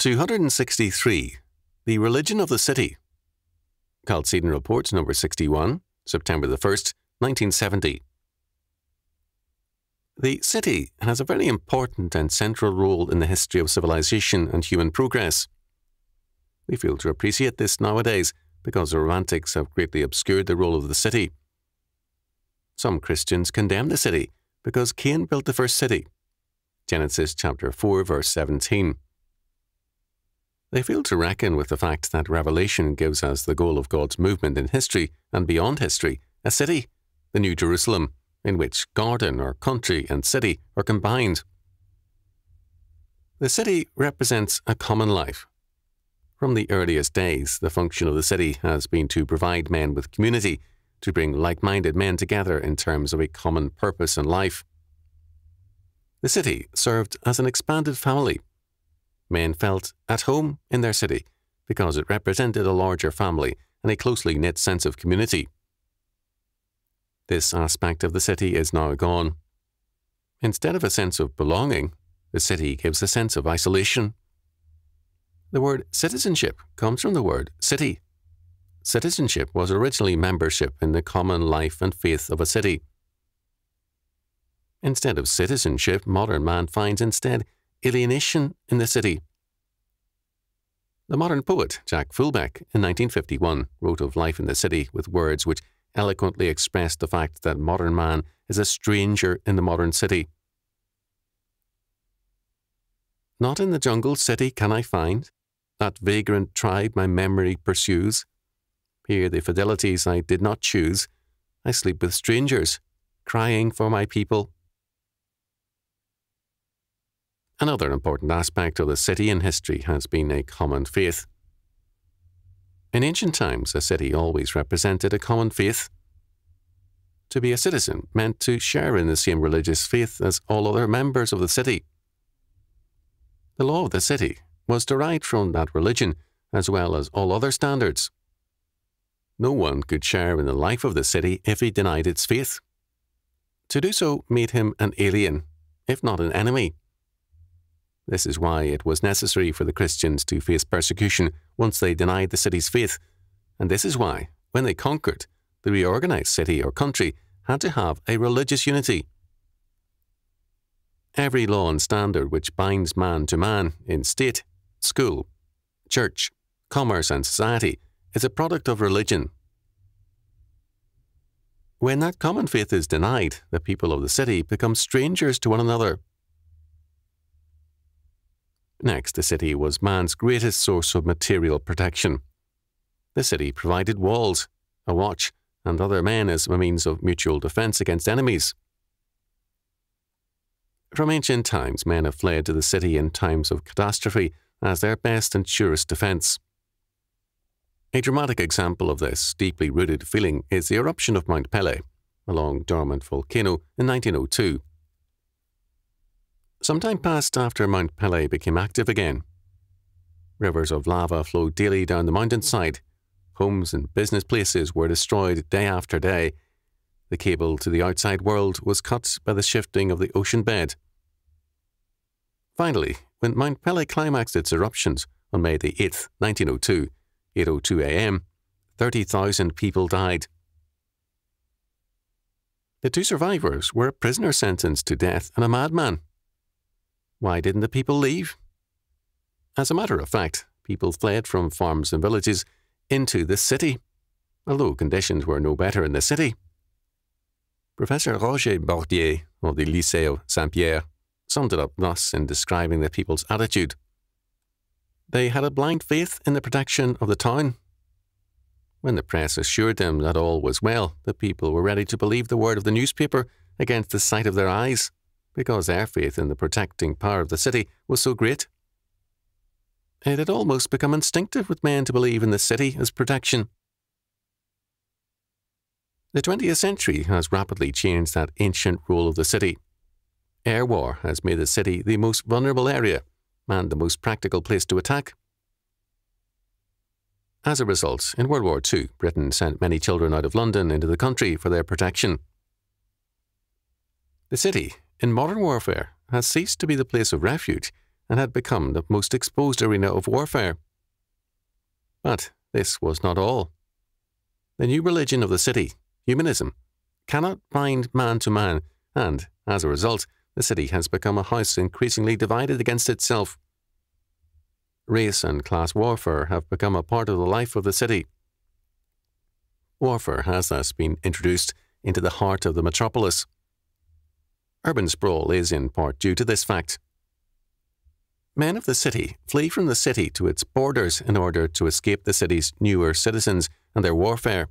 263. The Religion of the City. Chalcedon Report number 61, September the 1st, 1970. The city has a very important and central role in the history of civilization and human progress. We fail to appreciate this nowadays because the Romantics have greatly obscured the role of the city. Some Christians condemn the city because Cain built the first city. Genesis chapter 4 verse 17. They fail to reckon with the fact that Revelation gives us the goal of God's movement in history and beyond history, a city, the New Jerusalem, in which garden or country and city are combined. The city represents a common life. From the earliest days, the function of the city has been to provide men with community, to bring like minded men together in terms of a common purpose in life. The city served as an expanded family men felt at home in their city because it represented a larger family and a closely knit sense of community. This aspect of the city is now gone. Instead of a sense of belonging, the city gives a sense of isolation. The word citizenship comes from the word city. Citizenship was originally membership in the common life and faith of a city. Instead of citizenship, modern man finds instead alienation in the city. The modern poet Jack Fullbeck in 1951 wrote of life in the city with words which eloquently expressed the fact that modern man is a stranger in the modern city. Not in the jungle city can I find that vagrant tribe my memory pursues. Here the fidelities I did not choose. I sleep with strangers, crying for my people. Another important aspect of the city in history has been a common faith. In ancient times, a city always represented a common faith. To be a citizen meant to share in the same religious faith as all other members of the city. The law of the city was derived from that religion as well as all other standards. No one could share in the life of the city if he denied its faith. To do so made him an alien, if not an enemy. This is why it was necessary for the Christians to face persecution once they denied the city's faith, and this is why, when they conquered, the reorganized city or country had to have a religious unity. Every law and standard which binds man to man in state, school, church, commerce, and society is a product of religion. When that common faith is denied, the people of the city become strangers to one another Next, the city was man's greatest source of material protection. The city provided walls, a watch, and other men as a means of mutual defence against enemies. From ancient times, men have fled to the city in times of catastrophe as their best and surest defence. A dramatic example of this deeply rooted feeling is the eruption of Mount Pelée, a long dormant volcano, in 1902. Some time passed after Mount Pelée became active again. Rivers of lava flowed daily down the mountainside. Homes and business places were destroyed day after day. The cable to the outside world was cut by the shifting of the ocean bed. Finally, when Mount Pelée climaxed its eruptions on May the 8th, 1902, 8.02 am, 30,000 people died. The two survivors were a prisoner sentenced to death and a madman. Why didn't the people leave? As a matter of fact, people fled from farms and villages into the city, although conditions were no better in the city. Professor Roger Bordier of the Lycée of Saint Pierre summed it up thus in describing the people's attitude. They had a blind faith in the protection of the town. When the press assured them that all was well, the people were ready to believe the word of the newspaper against the sight of their eyes because their faith in the protecting power of the city was so great. It had almost become instinctive with men to believe in the city as protection. The 20th century has rapidly changed that ancient role of the city. Air war has made the city the most vulnerable area and the most practical place to attack. As a result, in World War II, Britain sent many children out of London into the country for their protection. The city in modern warfare has ceased to be the place of refuge and had become the most exposed arena of warfare. But this was not all. The new religion of the city, humanism, cannot bind man to man, and, as a result, the city has become a house increasingly divided against itself. Race and class warfare have become a part of the life of the city. Warfare has thus been introduced into the heart of the metropolis. Urban sprawl is in part due to this fact. Men of the city flee from the city to its borders in order to escape the city's newer citizens and their warfare.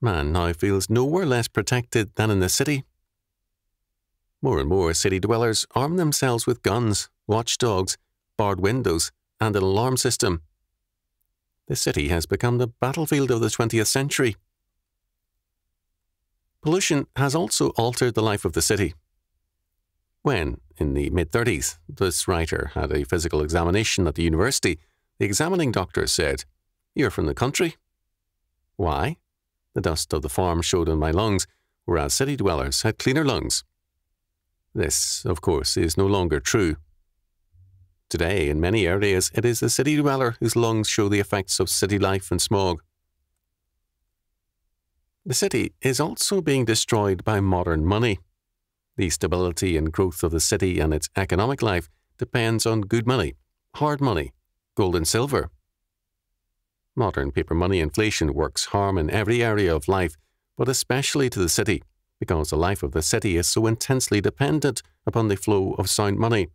Man now feels nowhere less protected than in the city. More and more city dwellers arm themselves with guns, watchdogs, barred windows, and an alarm system. The city has become the battlefield of the 20th century. Pollution has also altered the life of the city. When, in the mid 30s, this writer had a physical examination at the university, the examining doctor said, You're from the country. Why? The dust of the farm showed in my lungs, whereas city dwellers had cleaner lungs. This, of course, is no longer true. Today, in many areas, it is the city dweller whose lungs show the effects of city life and smog. The city is also being destroyed by modern money. The stability and growth of the city and its economic life depends on good money, hard money, gold and silver. Modern paper money inflation works harm in every area of life, but especially to the city, because the life of the city is so intensely dependent upon the flow of sound money.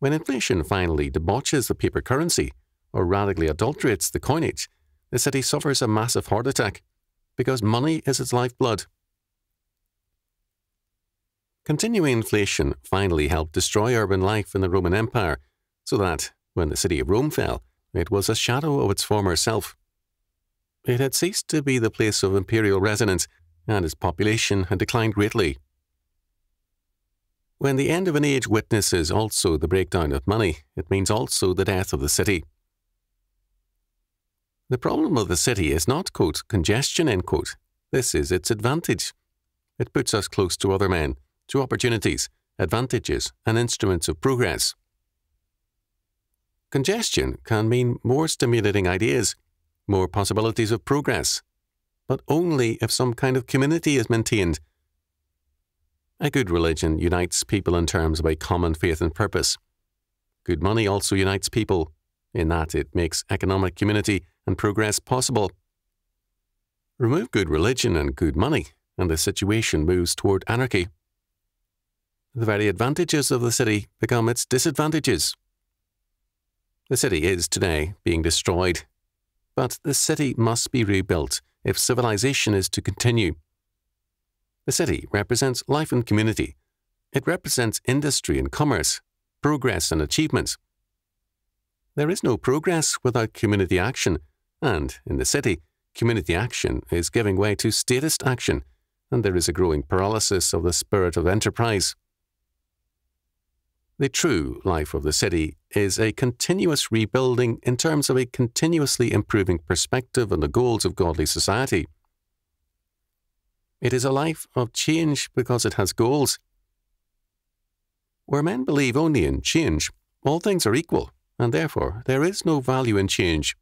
When inflation finally debauches the paper currency, or radically adulterates the coinage, the city suffers a massive heart attack, because money is its lifeblood. Continuing inflation finally helped destroy urban life in the Roman Empire, so that, when the city of Rome fell, it was a shadow of its former self. It had ceased to be the place of imperial residence, and its population had declined greatly. When the end of an age witnesses also the breakdown of money, it means also the death of the city. The problem of the city is not, quote, congestion, end quote. This is its advantage. It puts us close to other men, to opportunities, advantages, and instruments of progress. Congestion can mean more stimulating ideas, more possibilities of progress, but only if some kind of community is maintained a good religion unites people in terms of a common faith and purpose. Good money also unites people, in that it makes economic community and progress possible. Remove good religion and good money, and the situation moves toward anarchy. The very advantages of the city become its disadvantages. The city is today being destroyed, but the city must be rebuilt if civilization is to continue. The city represents life and community. It represents industry and commerce, progress and achievements. There is no progress without community action, and in the city, community action is giving way to statist action, and there is a growing paralysis of the spirit of enterprise. The true life of the city is a continuous rebuilding in terms of a continuously improving perspective on the goals of godly society. It is a life of change because it has goals. Where men believe only in change, all things are equal, and therefore there is no value in change.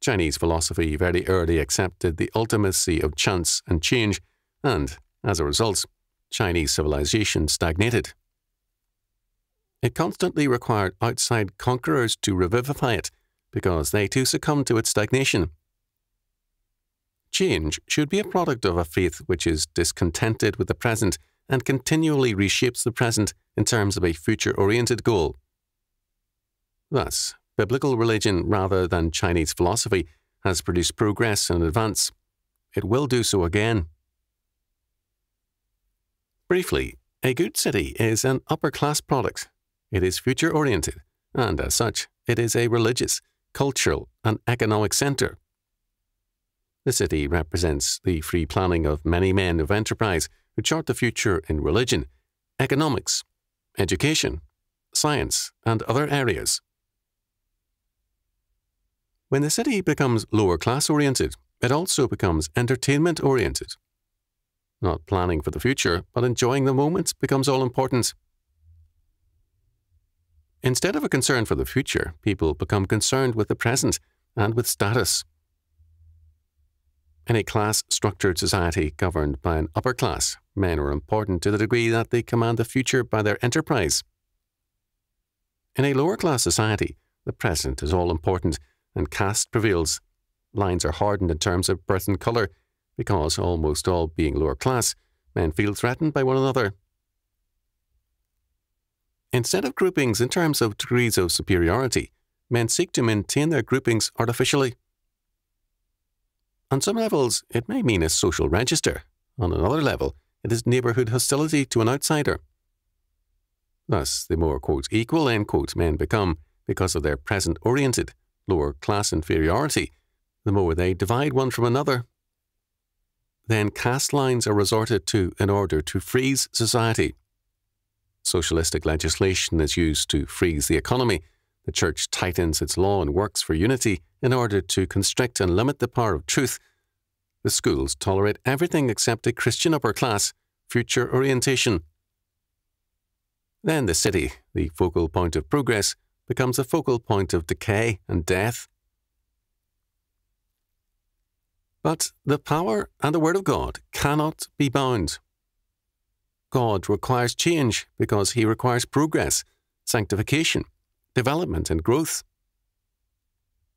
Chinese philosophy very early accepted the ultimacy of chance and change, and, as a result, Chinese civilization stagnated. It constantly required outside conquerors to revivify it, because they too succumbed to its stagnation. Change should be a product of a faith which is discontented with the present and continually reshapes the present in terms of a future oriented goal. Thus, biblical religion rather than Chinese philosophy has produced progress and advance. It will do so again. Briefly, a good city is an upper class product. It is future oriented, and as such, it is a religious, cultural, and economic centre. The city represents the free planning of many men of enterprise who chart the future in religion, economics, education, science, and other areas. When the city becomes lower class oriented, it also becomes entertainment oriented. Not planning for the future, but enjoying the moment becomes all important. Instead of a concern for the future, people become concerned with the present and with status. In a class structured society governed by an upper class, men are important to the degree that they command the future by their enterprise. In a lower class society, the present is all important and caste prevails. Lines are hardened in terms of birth and colour, because, almost all being lower class, men feel threatened by one another. Instead of groupings in terms of degrees of superiority, men seek to maintain their groupings artificially. On some levels, it may mean a social register. On another level, it is neighbourhood hostility to an outsider. Thus, the more quote, equal end quote, men become because of their present oriented, lower class inferiority, the more they divide one from another. Then caste lines are resorted to in order to freeze society. Socialistic legislation is used to freeze the economy. The church tightens its law and works for unity in order to constrict and limit the power of truth, the schools tolerate everything except a Christian upper class, future orientation. Then the city, the focal point of progress, becomes a focal point of decay and death. But the power and the Word of God cannot be bound. God requires change because He requires progress, sanctification, development, and growth.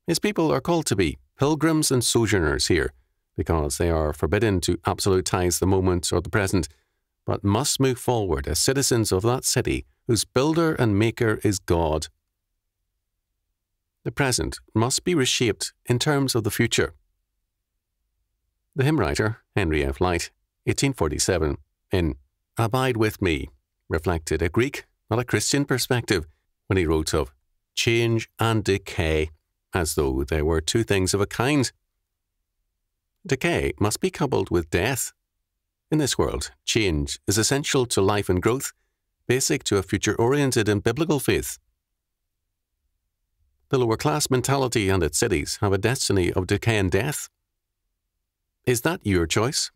His people are called to be pilgrims and sojourners here, because they are forbidden to absolutize the moment or the present, but must move forward as citizens of that city whose builder and maker is God. The present must be reshaped in terms of the future. The hymn writer, Henry F. Lyte, 1847, in Abide with Me, reflected a Greek, not a Christian perspective when he wrote of change and decay as though they were two things of a kind. Decay must be coupled with death. In this world, change is essential to life and growth, basic to a future oriented and biblical faith. The lower class mentality and its cities have a destiny of decay and death. Is that your choice?